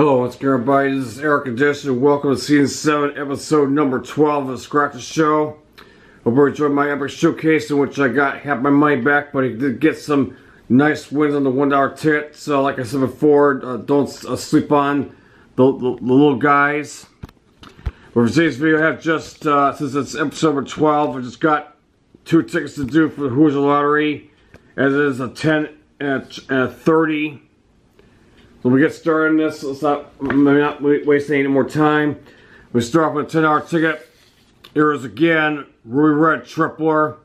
Hello, what's going on, everybody? This is EricandDish. Welcome to season 7, episode number 12 of the Scratcher Show. Hope you enjoyed my epic showcase in which I got half my money back, but I did get some nice wins on the $1 ticket. So, like I said before, uh, don't uh, sleep on the, the, the, little guys. For today's video, I have just, uh, since it's episode number 12, I just got two tickets to do for the Hoosier Lottery, as it is a 10 and a 30. So we get started on this. Let's not, maybe not waste any more time. We start off with a 10 hour ticket. Here is again, Ruby Red Tripler.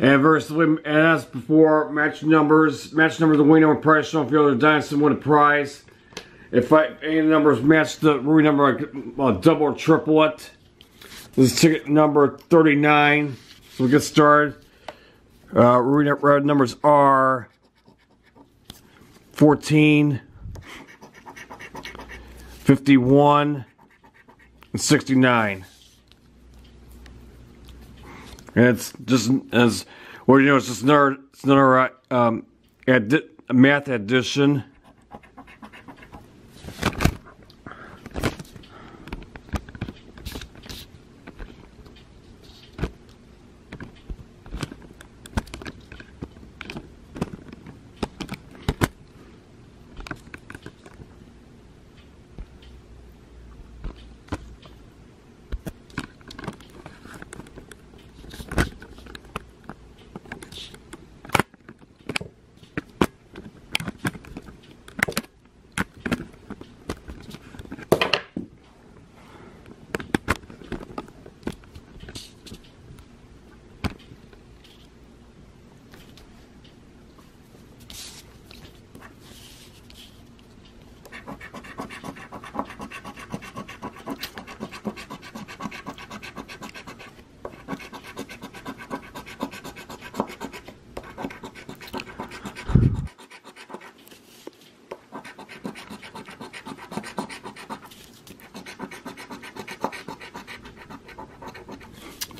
And and as before, match numbers, match numbers, the winning number prize, show if you other dynasty win a prize. If I, any numbers match the Ruby number, I'll double or triple it. This is ticket number 39. So we get started. Uh, Ruby red numbers are 14, 51, and 69. And it's just as well, you know, it's just another, it's another um, math addition.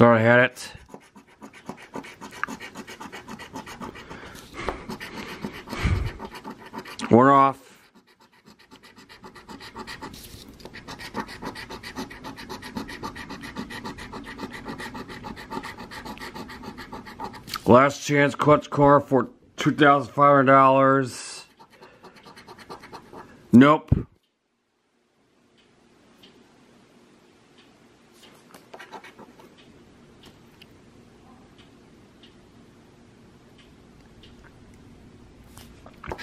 Thought I had it. We're off. Last chance clutch car for $2,500. Nope.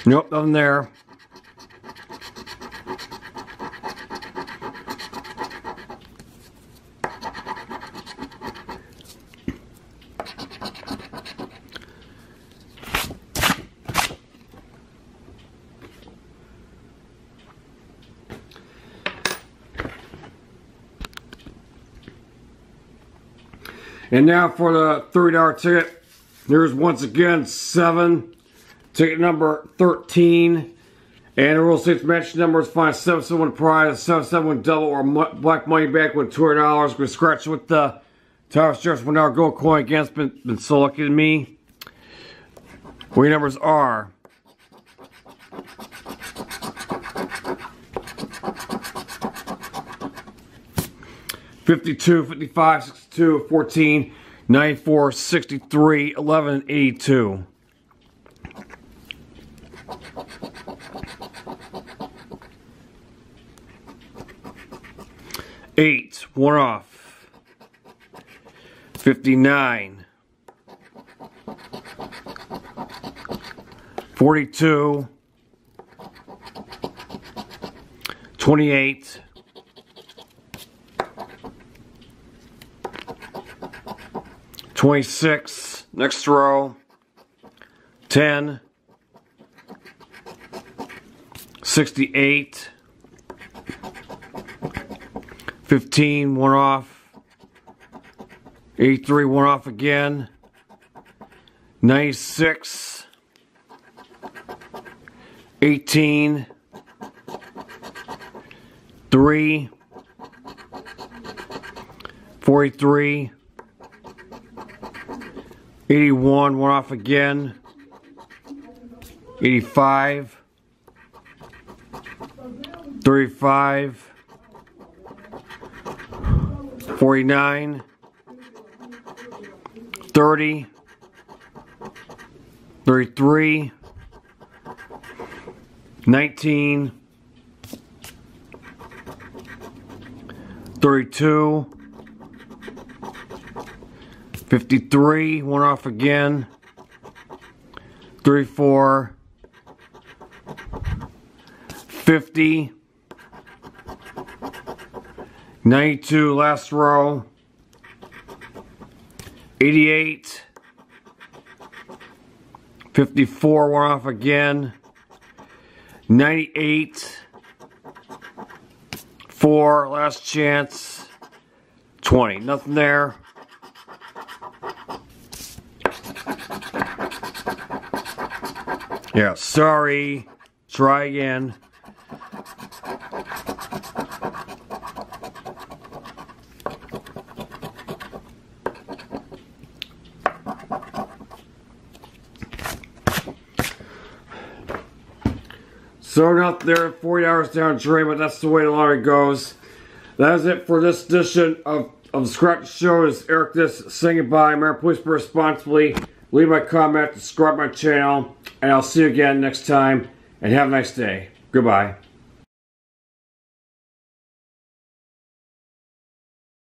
Nope, nothing there. And now for the $30 ticket. There's once again seven Ticket number 13. And the Rule 6 match number is five seven seven prize, 771 double or black money back with $200. We scratch with the Tower Sheriff's one hour gold coin against been, been to me. Winning numbers are Fifty-two, fifty-five, sixty-two, fourteen, ninety-four, sixty-three, eleven, eighty-two. Eight, one off. 59. 42. 28. 26. Next row. 10. 68. 15, one off. 83, one off again. 96. 18. 3. 43. 81, one off again. 85. 35, 49, 30, 33, 19, 32, 53, one off again, 34, 50, 92, last row, 88, 54, one off again, 98, 4, last chance, 20, nothing there. Yeah, sorry. Try again. So not there at 40 hours down drain, but that's the way the lottery goes. That is it for this edition of, of the Scratch Show. Is Eric this goodbye. Remember, please be responsibly. Leave my comment, subscribe my channel, and I'll see you again next time. And have a nice day. Goodbye.